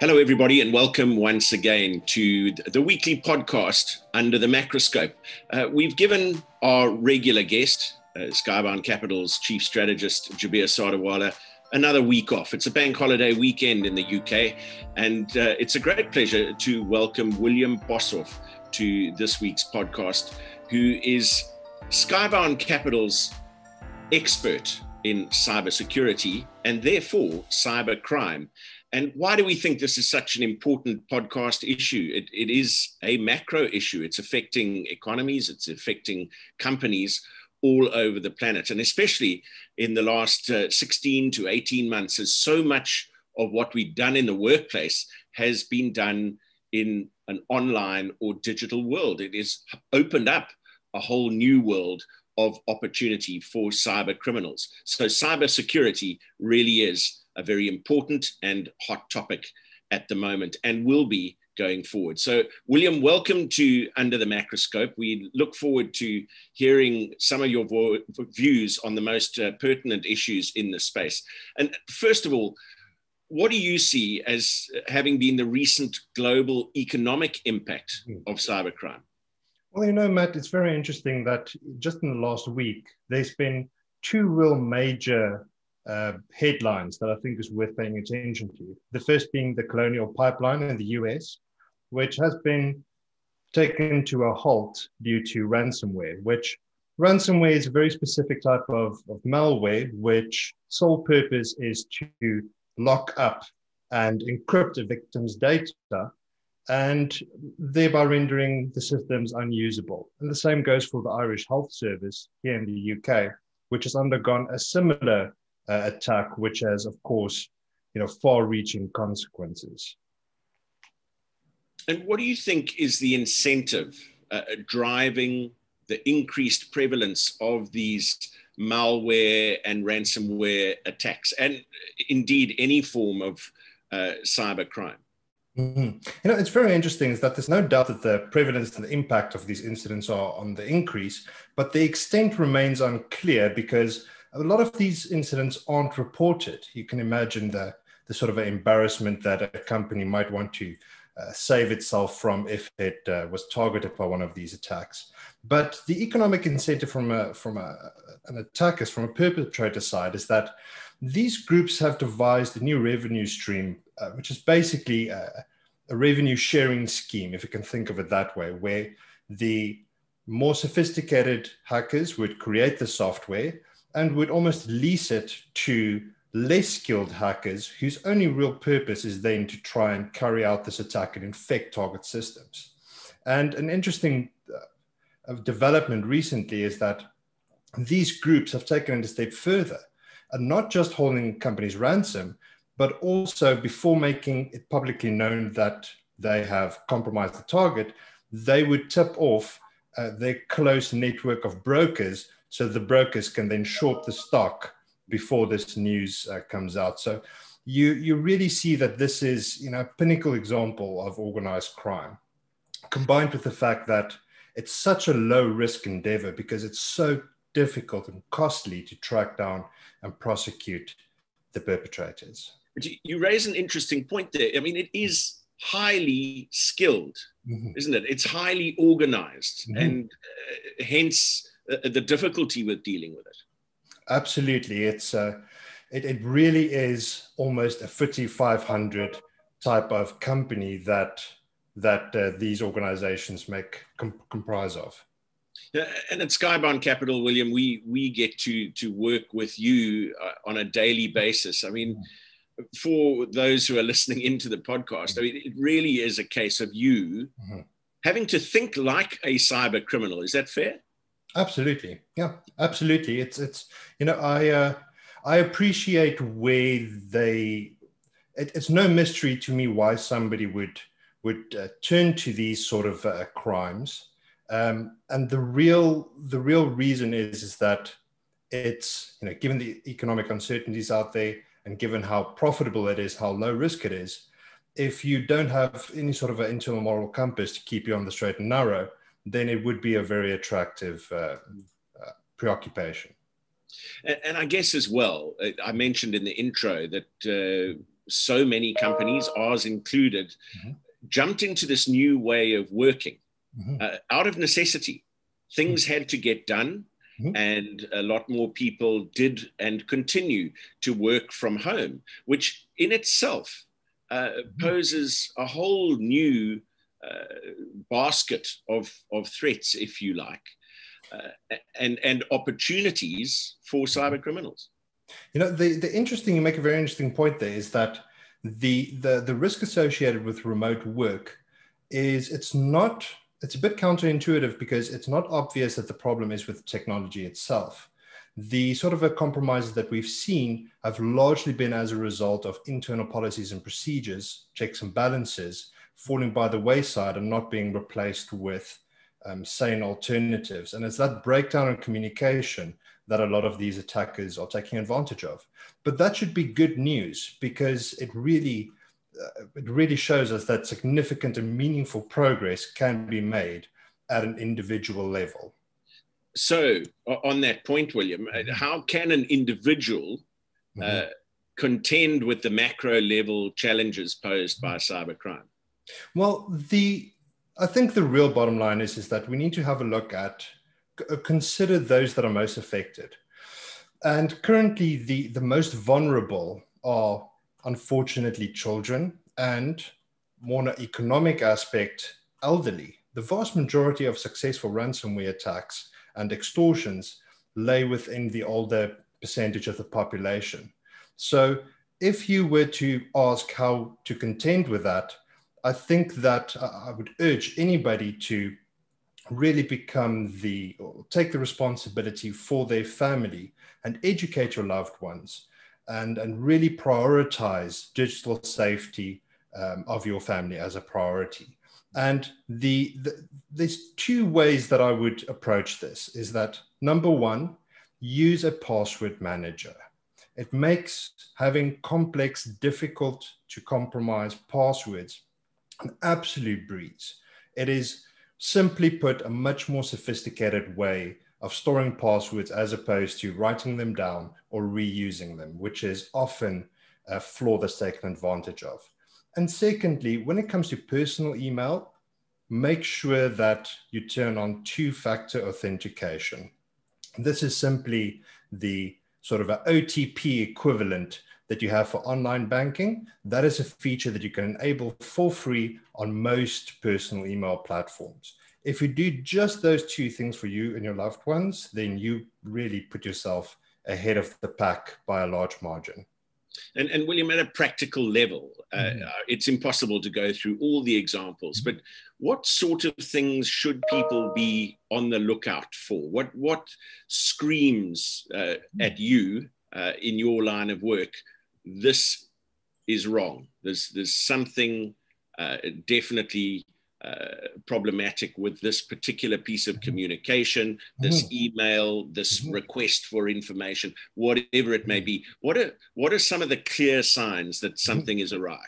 Hello, everybody, and welcome once again to the weekly podcast under the macroscope. Uh, we've given our regular guest, uh, Skybound Capital's chief strategist, Jabir Sadawala, another week off. It's a bank holiday weekend in the UK, and uh, it's a great pleasure to welcome William Boshoff to this week's podcast, who is Skybound Capital's expert in cybersecurity and therefore cyber crime. And why do we think this is such an important podcast issue? It, it is a macro issue. It's affecting economies, it's affecting companies all over the planet. And especially in the last uh, 16 to 18 months, as so much of what we've done in the workplace has been done in an online or digital world. It has opened up a whole new world of opportunity for cyber criminals. So, cybersecurity really is a very important and hot topic at the moment and will be going forward. So, William, welcome to Under the Macroscope. We look forward to hearing some of your vo- views on the most uh, pertinent issues in the space. And first of all, what do you see as having been the recent global economic impact hmm. of cybercrime? Well, you know, Matt, it's very interesting that just in the last week, there's been two real major uh, headlines that I think is worth paying attention to. The first being the Colonial Pipeline in the US, which has been taken to a halt due to ransomware, which ransomware is a very specific type of, of malware, which sole purpose is to lock up and encrypt a victim's data and thereby rendering the systems unusable. And the same goes for the Irish Health Service here in the UK, which has undergone a similar uh, attack, which has, of course, you know, far-reaching consequences. And what do you think is the incentive uh, driving the increased prevalence of these malware and ransomware attacks, and indeed any form of uh, cyber crime? Mm-hmm. You know, it's very interesting is that there's no doubt that the prevalence and the impact of these incidents are on the increase, but the extent remains unclear because a lot of these incidents aren't reported. You can imagine the, the sort of embarrassment that a company might want to uh, save itself from if it uh, was targeted by one of these attacks. But the economic incentive from a, from a, an attacker, from a perpetrator side, is that these groups have devised a new revenue stream, uh, which is basically a, a, revenue sharing scheme, if you can think of it that way, where the more sophisticated hackers would create the software and would almost lease it to less skilled hackers whose only real purpose is then to try and carry out this attack and infect target systems. And an interesting uh, development recently is that these groups have taken it a step further and not just holding companies ransom, but also before making it publicly known that they have compromised the target, they would tip off uh, their close network of brokers so the brokers can then short the stock before this news uh, comes out. So you you really see that this is you know a pinnacle example of organized crime, combined with the fact that it's such a low risk endeavor because it's so difficult and costly to track down and prosecute the perpetrators. You raise an interesting point there. I mean, it is highly skilled, mm-hmm. isn't it? It's highly organized, mm-hmm. and uh, hence uh, the difficulty with dealing with it. Absolutely, it's uh, it, it really is almost a FTSE 500 type of company that that uh, these organizations make com- comprise of. Yeah, and at Skybound Capital, William, we we get to to work with you uh, on a daily basis. I mean, for those who are listening into the podcast, I mean, it really is a case of you mm-hmm. having to think like a cyber criminal. Is that fair? Absolutely, yeah, absolutely. It's it's you know I uh, I appreciate where they. It, it's no mystery to me why somebody would would uh, turn to these sort of uh, crimes um, and the real the real reason is is that it's you know given the economic uncertainties out there and given how profitable it is, how low risk it is, if you don't have any sort of an internal moral compass to keep you on the straight and narrow, then it would be a very attractive uh, uh, preoccupation. And, and, I guess as well, uh, I mentioned in the intro that uh, so many companies, ours included, mm-hmm. jumped into this new way of working mm-hmm. uh, out of necessity. Things mm-hmm. had to get done. Mm-hmm. And a lot more people did and continue to work from home, which in itself uh, mm-hmm. poses a whole new uh, basket of, of threats, if you like, uh, and, and opportunities for cyber criminals. You know, the, the interesting, you make a very interesting point there is that the, the, the risk associated with remote work is it's not, it's a bit counterintuitive because it's not obvious that the problem is with technology itself. The sort of compromises that we've seen have largely been as a result of internal policies and procedures, checks and balances, falling by the wayside and not being replaced with um, sane alternatives. And it's that breakdown in communication that a lot of these attackers are taking advantage of. But that should be good news because it really uh, it really shows us that significant and meaningful progress can be made at an individual level. So, on that point, William, uh, how can an individual uh, mm-hmm. contend with the macro level challenges posed by cybercrime? Well, the I think the real bottom line is is that we need to have a look at uh, consider those that are most affected. And currently, the, the most vulnerable are unfortunately children and, more an economic aspect, elderly. The vast majority of successful ransomware attacks and extortions lay within the older percentage of the population. So, if you were to ask how to contend with that, I think that I would urge anybody to really become the take the responsibility for their family and educate your loved ones and, and really prioritize digital safety um, of your family as a priority. And the, the, there's two ways that I would approach this is that number one, use a password manager. It makes having complex, difficult to compromise passwords an absolute breeze. It is simply put a much more sophisticated way of storing passwords as opposed to writing them down or reusing them, which is often a flaw that's taken advantage of. And secondly, when it comes to personal email, make sure that you turn on two factor authentication. This is simply the sort of an OTP equivalent that you have for online banking. That is a feature that you can enable for free on most personal email platforms. If you do just those two things for you and your loved ones, then you really put yourself ahead of the pack by a large margin. And, and William, at a practical level, uh, mm-hmm. uh, it's impossible to go through all the examples, but what sort of things should people be on the lookout for? What, what screams uh, at you uh, in your line of work this is wrong. There's there's something uh, definitely uh, problematic with this particular piece of communication, this mm-hmm. email, this mm-hmm. request for information, whatever it may be. What are what are some of the clear signs that mm-hmm. something is awry?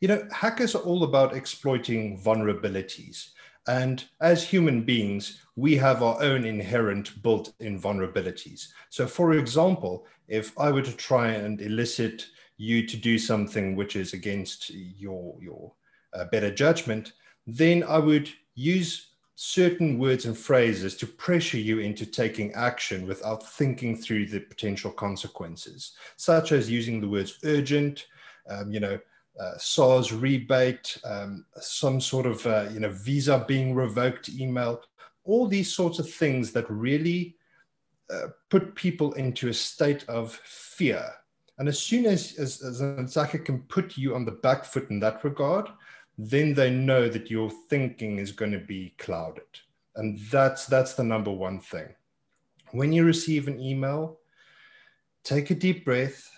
You know, hackers are all about exploiting vulnerabilities. And as human beings, we have our own inherent built in vulnerabilities. So, for example, if I were to try and elicit you to do something which is against your, your uh, better judgment, then I would use certain words and phrases to pressure you into taking action without thinking through the potential consequences, such as using the words urgent, um, you know, uh, SARS rebate, um, some sort of uh, you know visa being revoked email, all these sorts of things that really uh, put people into a state of fear. And as soon as, as, as an attacker can put you on the back foot in that regard, then they know that your thinking is going to be clouded. And that's that's the number one thing. When you receive an email, take a deep breath,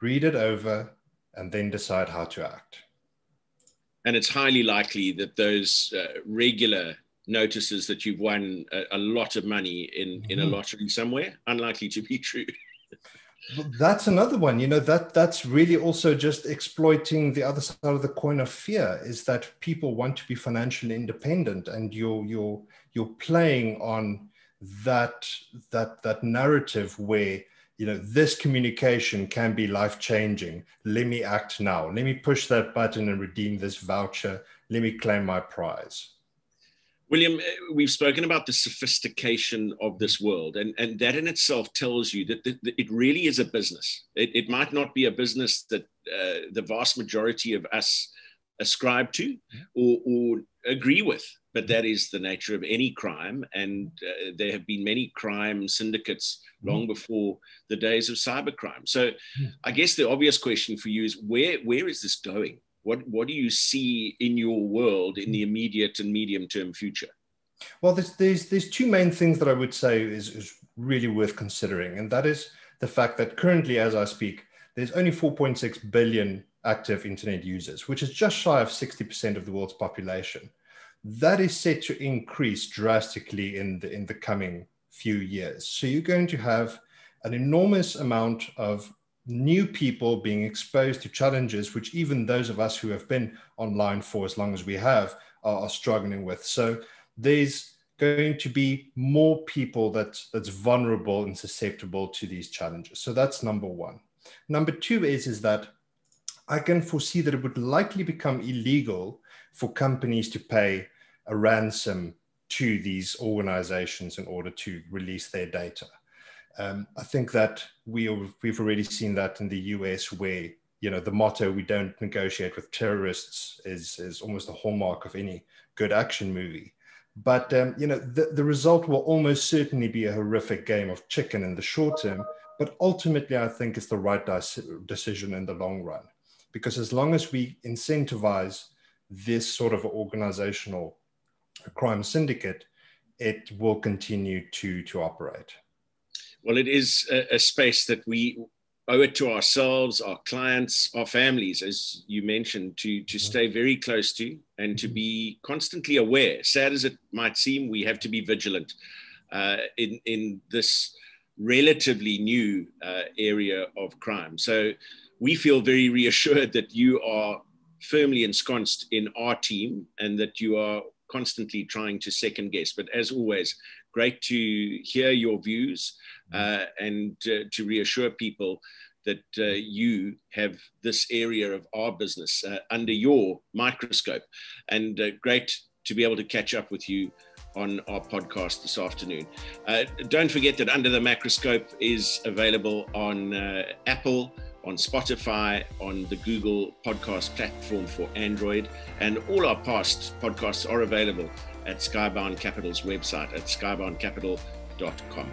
read it over, and then decide how to act. And it's highly likely that those uh, regular notices that you've won a, a lot of money in, in a mm-hmm. lottery somewhere, unlikely to be true. that's another one you know that that's really also just exploiting the other side of the coin of fear is that people want to be financially independent and you're you're you're playing on that that that narrative where you know, this communication can be life changing. Let me act now. Let me push that button and redeem this voucher. Let me claim my prize. William, uh, we've spoken about the sophistication of this world, and, and that in itself tells you that, that, that it really is a business. It, it, might not be a business that uh, the vast majority of us ascribe to or, or, agree with, but that is the nature of any crime. And uh, there have been many crime syndicates long mm. before the days of cybercrime. So I guess the obvious question for you is where, where is this going? What, what do you see in your world in the immediate and medium term future? Well, there's, there's, there's two main things that I would say is, is really worth considering. And that is the fact that currently, as I speak, there's only 4.6 billion active internet users, which is just shy of 60% of the world's population. That is set to increase drastically in the, in the coming few years. So you're going to have an enormous amount of new people being exposed to challenges which even those of us who have been online for as long as we have are, are struggling with. So there's going to be more people that, that's vulnerable and susceptible to these challenges. So that's number one. Number two is, is that I can foresee that it would likely become illegal for companies to pay a ransom to these organizations in order to release their data. Um, I think that we we've already seen that in the US, where you know the motto "We don't negotiate with terrorists" is is almost a hallmark of any good action movie. But um, you know the, the result will almost certainly be a horrific game of chicken in the short term. But ultimately, I think it's the right decision in the long run, because as long as we incentivize this sort of organizational crime syndicate, it will continue to to operate. Well, it is a, a space that we owe it to ourselves, our clients, our families, as you mentioned, to, to mm-hmm. stay very close to and to be constantly aware. Sad as it might seem, we have to be vigilant uh, in, in this relatively new uh, area of crime. So we feel very reassured that you are firmly ensconced in our team and that you are constantly trying to second guess. But as always, great to hear your views uh, and uh, to reassure people that uh, you have this area of our business uh, under your microscope. And uh, great to be able to catch up with you on our podcast this afternoon. Uh, don't forget that Under the Macroscope is available on Apple on Spotify, on the Google podcast platform for Android, and all our past podcasts are available at Skybound Capital's website at skyboundcapital.com.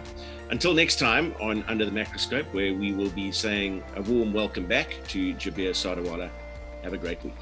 Until next time on Under the Macroscope, where we will be saying a warm welcome back to Jabir Sadawala. Have a great week.